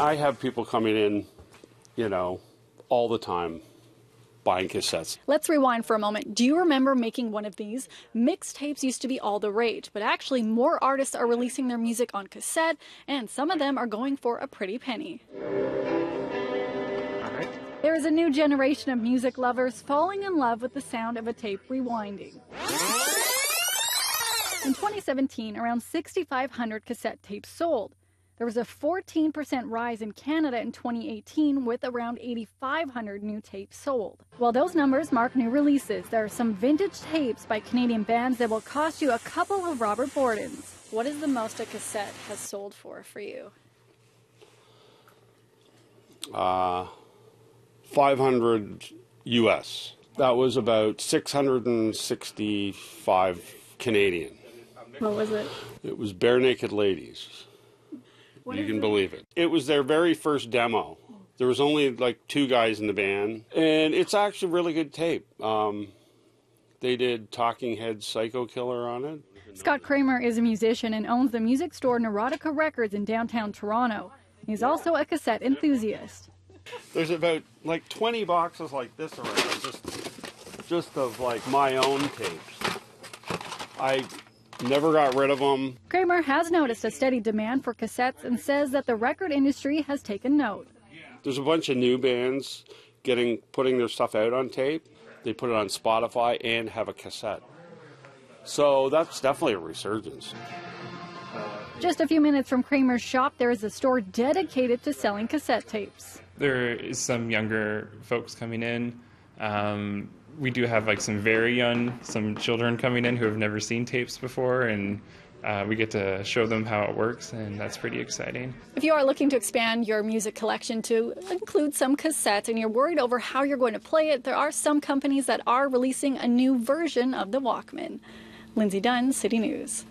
I have people coming in, you know, all the time buying cassettes. Let's rewind for a moment. Do you remember making one of these? Mixtapes used to be all the rage, but actually more artists are releasing their music on cassette, and some of them are going for a pretty penny. There is a new generation of music lovers falling in love with the sound of a tape rewinding. In 2017, around 6,500 cassette tapes sold. There was a 14% rise in Canada in 2018 with around 8,500 new tapes sold. While those numbers mark new releases, there are some vintage tapes by Canadian bands that will cost you a couple of Robert Bordens. What is the most a cassette has sold for for you? Uh, 500 US. That was about 665 Canadian. What was it? It was Barenaked Ladies. What you can it? believe it. It was their very first demo. There was only like two guys in the band, and it's actually really good tape. Um, they did Talking Heads Psycho Killer on it. Scott Kramer is a musician and owns the music store Neurotica Records in downtown Toronto. He's also a cassette enthusiast. There's about like 20 boxes like this around, just just of like my own tapes. I never got rid of them. Kramer has noticed a steady demand for cassettes and says that the record industry has taken note. There's a bunch of new bands getting putting their stuff out on tape. They put it on Spotify and have a cassette. So that's definitely a resurgence. Just a few minutes from Kramer's shop, there is a store dedicated to selling cassette tapes. There is some younger folks coming in. Um, we do have like some very young, some children coming in who have never seen tapes before, and uh, we get to show them how it works, and that's pretty exciting. If you are looking to expand your music collection to include some cassettes and you're worried over how you're going to play it, there are some companies that are releasing a new version of the Walkman. Lindsay Dunn, City News.